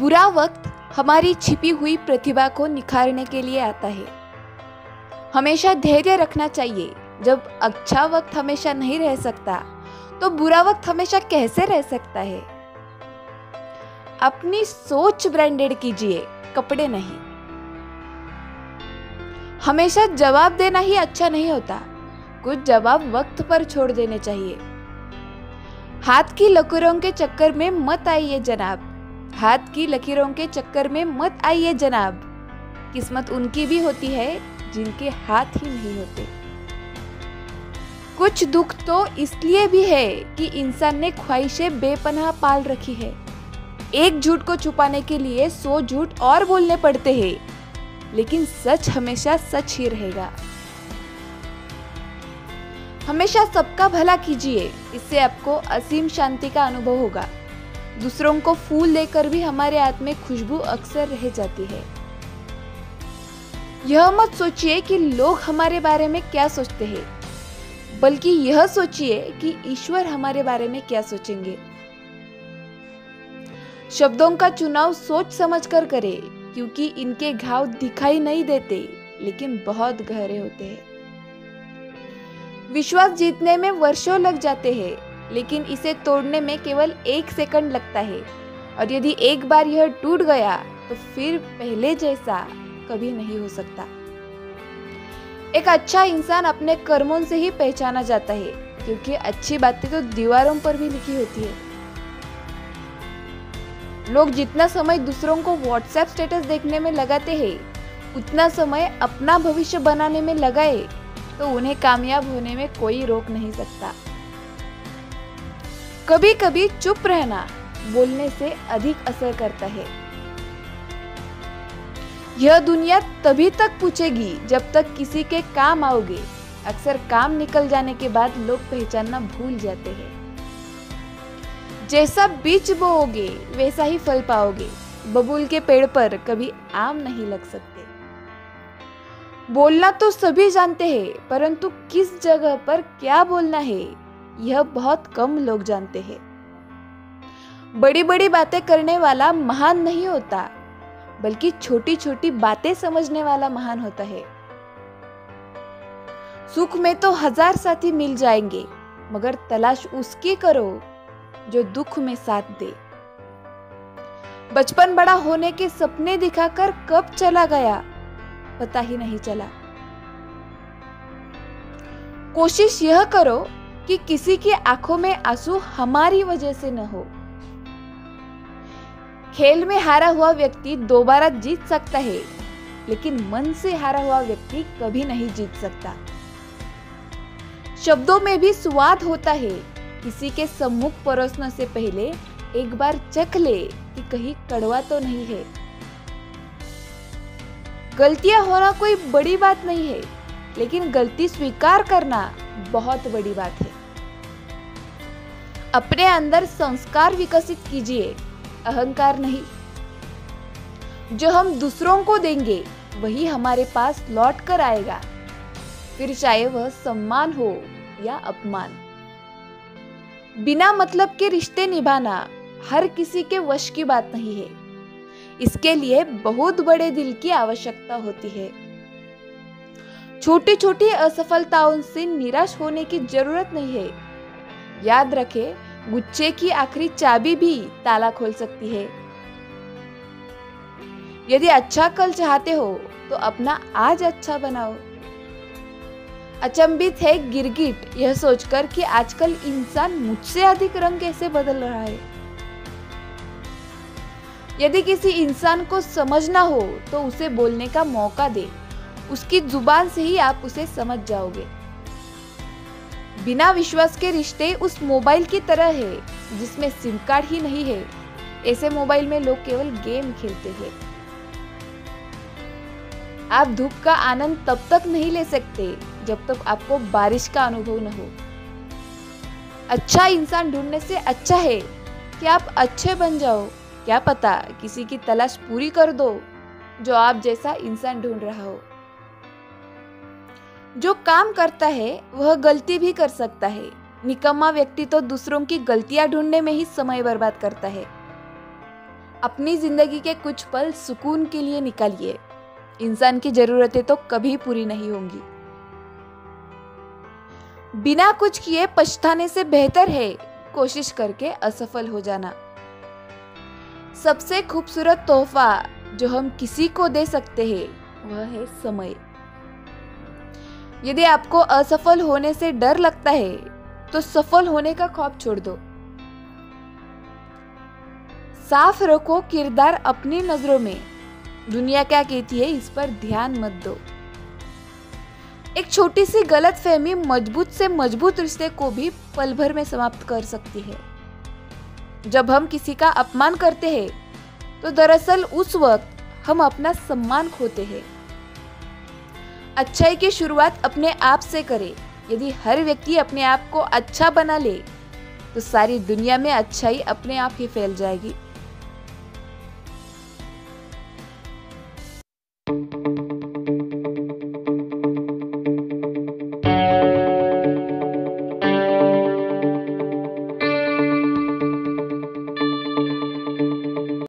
बुरा वक्त हमारी छिपी हुई प्रतिभा को निखारने के लिए आता है। हमेशा धैर्य रखना चाहिए। जब अच्छा वक्त हमेशा नहीं रह सकता तो बुरा वक्त हमेशा कैसे रह सकता है? अपनी सोच ब्रांडेड कीजिए, कपड़े नहीं। हमेशा जवाब देना ही अच्छा नहीं होता। कुछ जवाब वक्त पर छोड़ देने चाहिए। हाथ की लकीरों के चक्कर में मत आइए जनाब। हाथ की लकीरों के चक्कर में मत आइए जनाब। किस्मत उनकी भी होती है, जिनके हाथ ही नहीं होते। कुछ दुख तो इसलिए भी है कि इंसान ने ख्वाहिशें बेपनाह पाल रखी है। एक झूठ को छुपाने के लिए सौ झूठ और बोलने पड़ते हैं, लेकिन सच हमेशा सच ही रहेगा। हमेशा सबका भला कीजिए, इससे आपको असीम शांति का अनुभव होगा। दूसरों को फूल देकर भी हमारे हाथ में खुशबू अक्सर रह जाती है। यह मत सोचिए कि लोग हमारे बारे में क्या सोचते हैं, बल्कि यह सोचिए कि ईश्वर हमारे बारे में क्या सोचेंगे। शब्दों का चुनाव सोच समझ कर करें, क्योंकि इनके घाव दिखाई नहीं देते, लेकिन बहुत गहरे होते हैं। विश्वास जीतने में वर्षों लग जाते हैं लेकिन इसे तोड़ने में केवल एक सेकंड लगता है। और यदि एक बार यह टूट गया तो फिर पहले जैसा कभी नहीं हो सकता। एक अच्छा इंसान अपने कर्मों से ही पहचाना जाता है, क्योंकि अच्छी बातें तो दीवारों पर भी लिखी होती है। लोग जितना समय दूसरों को व्हाट्सएप स्टेटस देखने में लगाते हैं, उतना समय अपना भविष्य बनाने में लगाए तो उन्हें कामयाब होने में कोई रोक नहीं सकता। कभी कभी चुप रहना बोलने से अधिक असर करता है। यह दुनिया तभी तक पूछेगी जब तक किसी के काम आओगे। अक्सर काम निकल जाने के बाद लोग पहचानना भूल जाते हैं। जैसा बीज बोओगे, वैसा ही फल पाओगे। बबूल के पेड़ पर कभी आम नहीं लग सकते। बोलना तो सभी जानते हैं, परंतु किस जगह पर क्या बोलना है? यह बहुत कम लोग जानते हैं। बड़ी बड़ी बातें करने वाला महान नहीं होता, बल्कि छोटी छोटी बातें समझने वाला महान होता है। सुख में तो हज़ार साथी मिल जाएँगे, मगर तलाश उसकी करो जो दुख में साथ दे। बचपन बड़ा होने के सपने दिखाकर कब चला गया, पता ही नहीं चला। कोशिश यह करो कि किसी की आँखों में आँसू हमारी वजह से न हो। खेल में हारा हुआ व्यक्ति दोबारा जीत सकता है, लेकिन मन से हारा हुआ व्यक्ति कभी नहीं जीत सकता। शब्दों में भी स्वाद होता है, किसी के सम्मुख परोसने से पहले एक बार चख ले कि कहीं कड़वा तो नहीं है। गलतियाँ होना कोई बड़ी बात नहीं है, लेकिन गलती स्वीकार करना बहुत बड़ी बात है। अपने अंदर संस्कार विकसित कीजिए, अहंकार नहीं। जो हम दूसरों को देंगे, वही हमारे पास लौट कर आएगा। फिर चाहे वह सम्मान हो या अपमान। बिना मतलब के रिश्ते निभाना हर किसी के वश की बात नहीं है। इसके लिए बहुत बड़े दिल की आवश्यकता होती है। छोटी छोटी असफलताओं से निराश होने की ज़रूरत नहीं है। याद रखें, गुच्छे की आखिरी चाबी भी ताला खोल सकती है। यदि अच्छा कल चाहते हो तो अपना आज अच्छा बनाओ। अचंबित है गिरगिट, यह सोचकर कि आजकल इंसान मुझसे अधिक रंग कैसे बदल रहा है। यदि किसी इंसान को समझना हो तो उसे बोलने का मौका दे। उसकी ज़ुबान से ही आप उसे समझ जाओगे। बिना विश्वास के रिश्ते उस मोबाइल की तरह है, जिसमें सिम कार्ड ही नहीं है। ऐसे मोबाइल में लोग केवल गेम खेलते हैं। आप धूप का आनंद तब तक नहीं ले सकते, जब तक आपको बारिश का अनुभव न हो। अच्छा इंसान ढूँढने से अच्छा है कि आप अच्छे बन जाओ। क्या पता किसी की तलाश पूरी कर दो, जो आप जैसा इंसान ढूंढ रहा हो। जो काम करता है, वह गलती भी कर सकता है। निकम्मा व्यक्ति तो दूसरों की गलतियाँ ढूँढने में ही समय बर्बाद करता है। अपनी ज़िंदगी के कुछ पल सुकून के लिए निकालिए। इंसान की जरूरतें तो कभी पूरी नहीं होंगी। बिना कुछ किए पछताने से बेहतर है कोशिश करके असफल हो जाना। सबसे खूबसूरत तोहफा जो हम किसी को दे सकते हैं, वह है समय। यदि आपको असफल होने से डर लगता है तो सफल होने का खौफ छोड़ दो। साफ़ रखो किरदार अपनी नज़रों में। दुनिया क्या कहती है, इस पर ध्यान मत दो। एक छोटी सी गलत फहमी मज़बूत से मज़बूत रिश्ते को भी पल भर में समाप्त कर सकती है। जब हम किसी का अपमान करते हैं तो दरअसल उस वक्त हम अपना सम्मान खोते हैं। अच्छाई की शुरुआत अपने आप से करें। यदि हर व्यक्ति अपने आप को अच्छा बना ले तो सारी दुनिया में अच्छाई अपने आप ही फैल जाएगी।